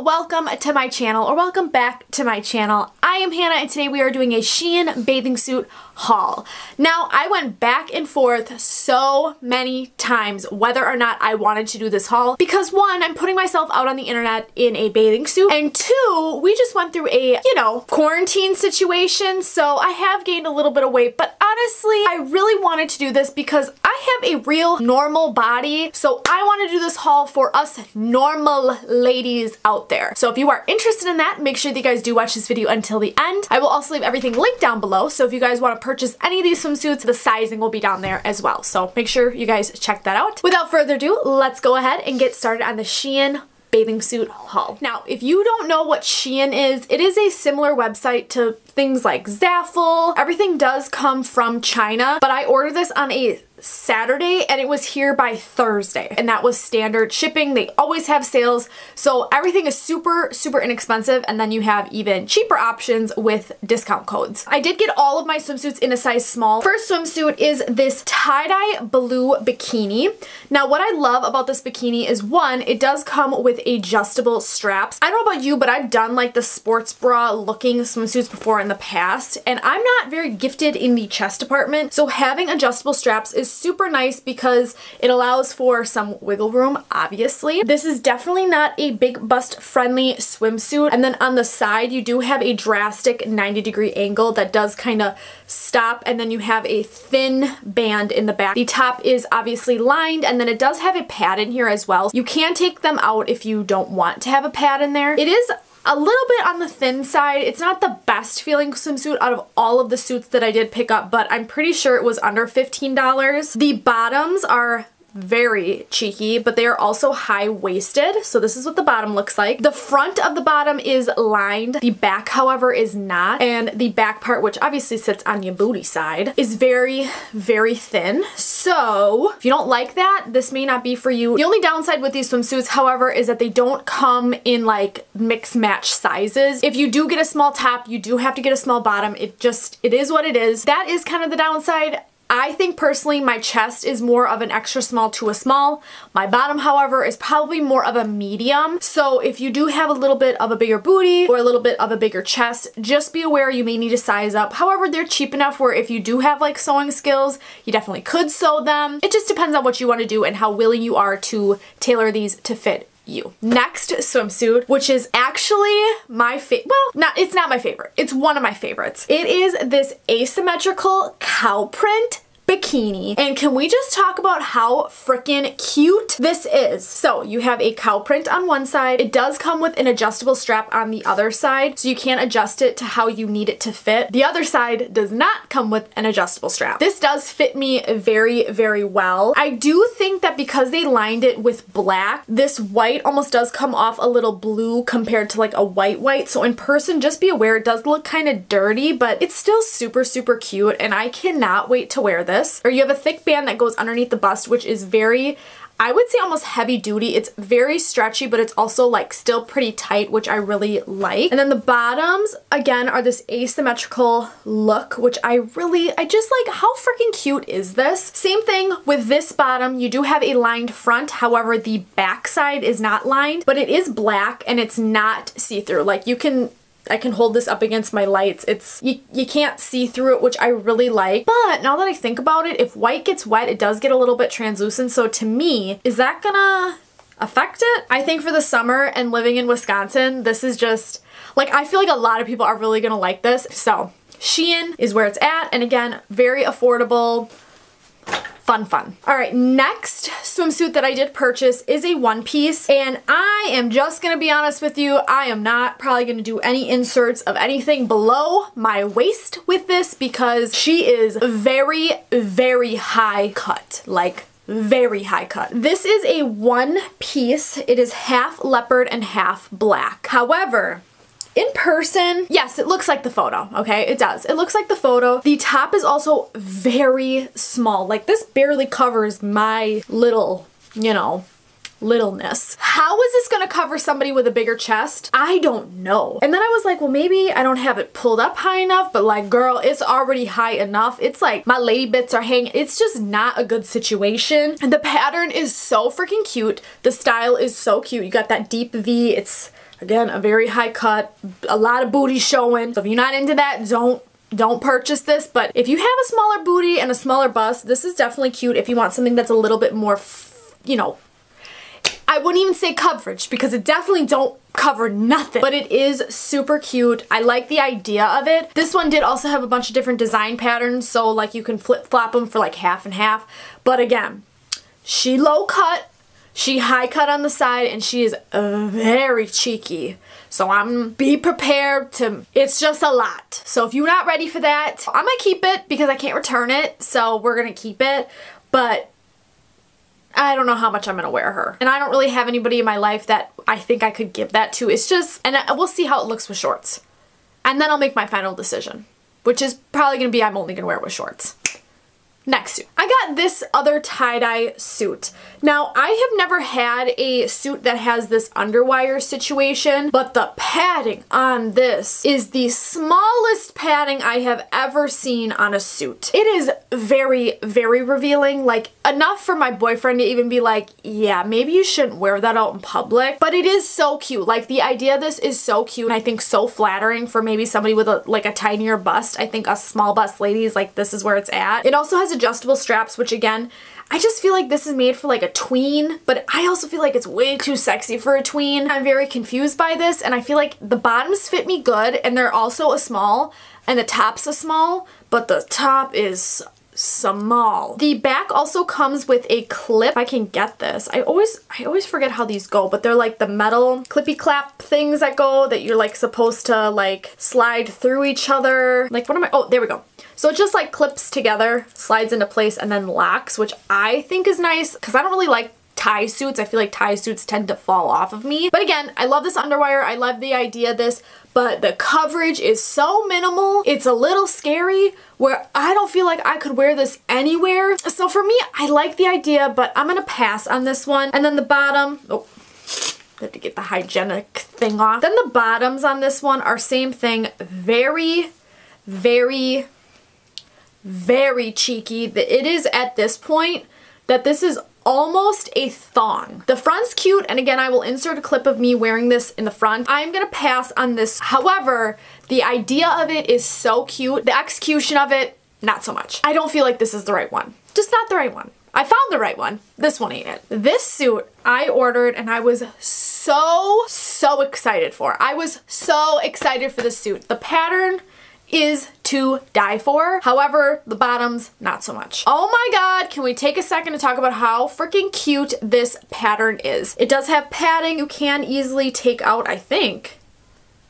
welcome to my channel or welcome back to my channel. I am Hannah and today we are doing a Shein bathing suit haul. Now I went back and forth so many times whether or not I wanted to do this haul because one, I'm putting myself out on the internet in a bathing suit and two, we just went through a, you know, quarantine situation so I have gained a little bit of weight but honestly I really wanted to do this because I have a real normal body so I want to do this haul for us normal ladies out there. So if you are interested in that, make sure that you guys do watch this video until the end. I will also leave everything linked down below, so if you guys want to purchase any of these swimsuits, the sizing will be down there as well. So make sure you guys check that out. Without further ado, let's go ahead and get started on the Shein bathing suit haul. Now, if you don't know what Shein is, it is a similar website to things like Zaful. Everything does come from China, but I ordered this on a Saturday and it was here by Thursday and that was standard shipping. They always have sales so everything is super super inexpensive and then you have even cheaper options with discount codes. I did get all of my swimsuits in a size small. First swimsuit is this tie-dye blue bikini. Now what I love about this bikini is one, it does come with adjustable straps. I don't know about you but I've done like the sports bra looking swimsuits before in the past and I'm not very gifted in the chest department so having adjustable straps is super nice because it allows for some wiggle room, obviously. This is definitely not a big bust friendly swimsuit. And then on the side, you do have a drastic 90 degree angle that does kind of stop and then you have a thin band in the back. The top is obviously lined and then it does have a pad in here as well. You can take them out if you don't want to have a pad in there. It is a little bit on the thin side. It's not the best feeling swimsuit out of all of the suits that I did pick up, but I'm pretty sure it was under $15. The bottoms are very cheeky, but they are also high-waisted. So this is what the bottom looks like. The front of the bottom is lined. The back, however, is not. And the back part, which obviously sits on your booty side, is very, very thin. So if you don't like that, this may not be for you. The only downside with these swimsuits, however, is that they don't come in like mix match sizes. If you do get a small top, you do have to get a small bottom. It just, it is what it is. That is kind of the downside. I think personally my chest is more of an extra small to a small. My bottom, however, is probably more of a medium. So if you do have a little bit of a bigger booty or a little bit of a bigger chest, just be aware you may need to size up. However, they're cheap enough where if you do have like sewing skills, you definitely could sew them. It just depends on what you want to do and how willing you are to tailor these to fit you. Next swimsuit, which is actually my favorite, well, not, it's not my favorite. It's one of my favorites. It is this asymmetrical cow print bikini. And can we just talk about how freaking cute this is? So you have a cow print on one side. It does come with an adjustable strap on the other side, so you can adjust it to how you need it to fit. The other side does not come with an adjustable strap. This does fit me very, very well. I do think that because they lined it with black, this white almost does come off a little blue compared to like a white white. So in person, just be aware it does look kind of dirty, but it's still super, super cute and I cannot wait to wear this this. Or you have a thick band that goes underneath the bust, which is very I would say almost heavy duty. It's very stretchy, but it's also like still pretty tight, which I really like. And then the bottoms, again, are this asymmetrical look, which I really, I just like, how freaking cute is this? Same thing with this bottom. You do have a lined front. However, the back side is not lined, but it is black and it's not see-through. Like you can I can hold this up against my lights. It's, you, you can't see through it, which I really like. But now that I think about it, if white gets wet, it does get a little bit translucent. So to me, is that gonna affect it? I think for the summer and living in Wisconsin, this is just, like, I feel like a lot of people are really gonna like this. So Shein is where it's at. And again, very affordable fun fun. All right, next swimsuit that I did purchase is a one piece and I am just gonna be honest with you, I am not probably gonna do any inserts of anything below my waist with this because she is very, very high cut. Like very high cut. This is a one piece. It is half leopard and half black. However, in person, yes, it looks like the photo, okay? It does. It looks like the photo. The top is also very small. Like this barely covers my little, you know, littleness. How is this gonna cover somebody with a bigger chest? I don't know. And then I was like, well, maybe I don't have it pulled up high enough, but like, girl, it's already high enough. It's like my lady bits are hanging. It's just not a good situation. And the pattern is so freaking cute. The style is so cute. You got that deep V. It's Again, a very high cut, a lot of booty showing. So if you're not into that, don't don't purchase this, but if you have a smaller booty and a smaller bust, this is definitely cute if you want something that's a little bit more, you know, I wouldn't even say coverage because it definitely don't cover nothing, but it is super cute. I like the idea of it. This one did also have a bunch of different design patterns, so like you can flip flop them for like half and half. But again, she low cut, she high cut on the side, and she is uh, very cheeky. So I'm be prepared to, it's just a lot. So if you're not ready for that, I'm gonna keep it because I can't return it. So we're gonna keep it. But I don't know how much I'm gonna wear her. And I don't really have anybody in my life that I think I could give that to. It's just, and uh, we'll see how it looks with shorts. And then I'll make my final decision, which is probably gonna be I'm only gonna wear it with shorts. Next suit. I got this other tie-dye suit. Now, I have never had a suit that has this underwire situation, but the padding on this is the smallest padding I have ever seen on a suit. It is very, very revealing, like enough for my boyfriend to even be like, yeah, maybe you shouldn't wear that out in public, but it is so cute. Like the idea of this is so cute and I think so flattering for maybe somebody with a like a tinier bust. I think us small bust ladies, like this is where it's at. It also has adjustable straps, which again, I just feel like this is made for like a tween, but I also feel like it's way too sexy for a tween. I'm very confused by this and I feel like the bottoms fit me good and they're also a small and the top's a small, but the top is small. The back also comes with a clip. I can get this. I always I always forget how these go, but they're like the metal clippy clap things that go that you're like supposed to like slide through each other. Like what am I? Oh, there we go. So it just like clips together, slides into place, and then locks, which I think is nice because I don't really like tie suits. I feel like tie suits tend to fall off of me. But again, I love this underwire. I love the idea of this, but the coverage is so minimal. It's a little scary where I don't feel like I could wear this anywhere. So for me, I like the idea, but I'm gonna pass on this one. And then the bottom, oh, have to get the hygienic thing off. Then the bottoms on this one are same thing. Very, very very cheeky. It is at this point that this is almost a thong. The front's cute, and again, I will insert a clip of me wearing this in the front. I'm gonna pass on this. However, the idea of it is so cute. The execution of it, not so much. I don't feel like this is the right one. Just not the right one. I found the right one. This one ain't it. This suit I ordered and I was so, so excited for. I was so excited for the suit. The pattern is to die for. However, the bottoms, not so much. Oh my god, can we take a second to talk about how freaking cute this pattern is. It does have padding you can easily take out, I think.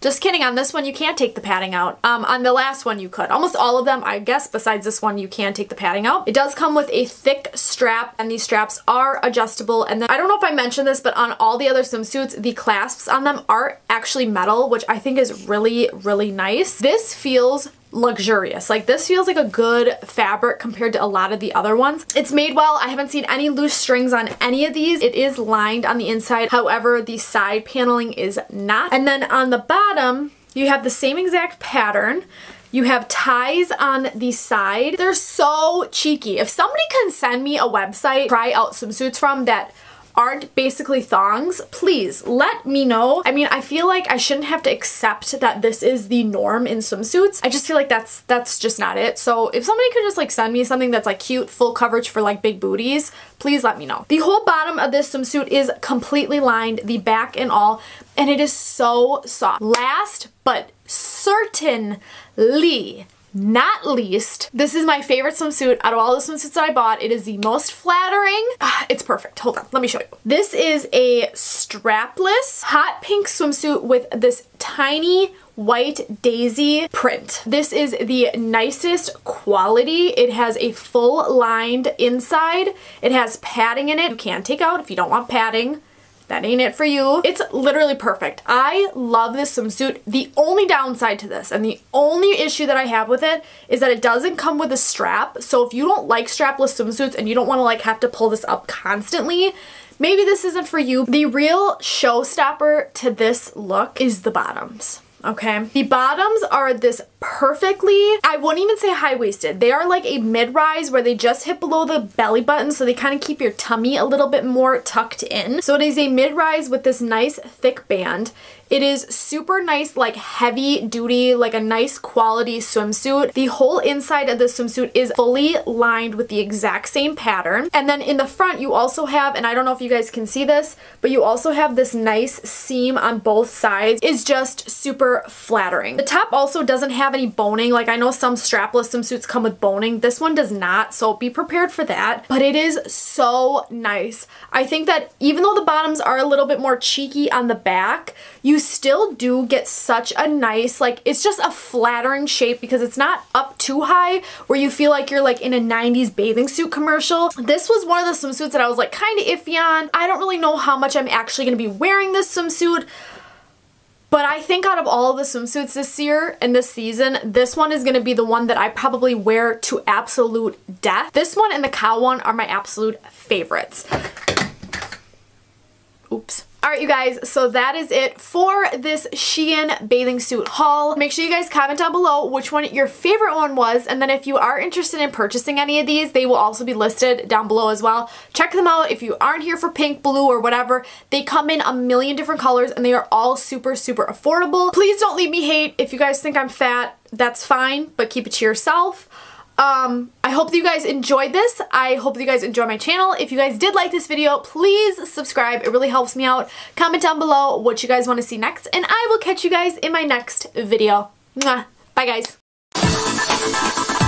Just kidding, on this one you can't take the padding out. Um, on the last one you could. Almost all of them, I guess, besides this one, you can take the padding out. It does come with a thick strap, and these straps are adjustable. And then, I don't know if I mentioned this, but on all the other swimsuits, the clasps on them are actually metal, which I think is really, really nice. This feels luxurious. Like this feels like a good fabric compared to a lot of the other ones. It's made well. I haven't seen any loose strings on any of these. It is lined on the inside. However, the side paneling is not. And then on the bottom, you have the same exact pattern. You have ties on the side. They're so cheeky. If somebody can send me a website, try out some suits from that aren't basically thongs, please let me know. I mean, I feel like I shouldn't have to accept that this is the norm in swimsuits. I just feel like that's that's just not it. So if somebody could just like send me something that's like cute, full coverage for like big booties, please let me know. The whole bottom of this swimsuit is completely lined, the back and all, and it is so soft. Last but certainly not least, this is my favorite swimsuit out of all the swimsuits that I bought. It is the most flattering. Ah, it's perfect. Hold on, let me show you. This is a strapless hot pink swimsuit with this tiny white daisy print. This is the nicest quality. It has a full lined inside. It has padding in it. You can take out if you don't want padding that ain't it for you. It's literally perfect. I love this swimsuit. The only downside to this and the only issue that I have with it is that it doesn't come with a strap. So if you don't like strapless swimsuits and you don't want to like have to pull this up constantly, maybe this isn't for you. The real showstopper to this look is the bottoms okay? The bottoms are this perfectly. I wouldn't even say high-waisted. They are like a mid-rise where they just hit below the belly button so they kind of keep your tummy a little bit more tucked in. So it is a mid-rise with this nice thick band. It is super nice, like heavy duty, like a nice quality swimsuit. The whole inside of the swimsuit is fully lined with the exact same pattern. And then in the front, you also have, and I don't know if you guys can see this, but you also have this nice seam on both sides. Is just super flattering. The top also doesn't have any boning. Like I know some strapless swimsuits come with boning. This one does not, so be prepared for that. But it is so nice. I think that even though the bottoms are a little bit more cheeky on the back, you still do get such a nice, like, it's just a flattering shape because it's not up too high where you feel like you're like in a 90s bathing suit commercial. This was one of the swimsuits that I was like kind of iffy on. I don't really know how much I'm actually going to be wearing this swimsuit. But I think out of all the swimsuits this year and this season, this one is going to be the one that I probably wear to absolute death. This one and the cow one are my absolute favorites. Oops. Alright you guys, so that is it for this Shein bathing suit haul. Make sure you guys comment down below which one your favorite one was and then if you are interested in purchasing any of these, they will also be listed down below as well. Check them out if you aren't here for pink, blue, or whatever. They come in a million different colors and they are all super, super affordable. Please don't leave me hate. If you guys think I'm fat, that's fine, but keep it to yourself. Um, I hope that you guys enjoyed this. I hope that you guys enjoy my channel. If you guys did like this video, please subscribe. It really helps me out. Comment down below what you guys want to see next, and I will catch you guys in my next video. Mwah. Bye, guys.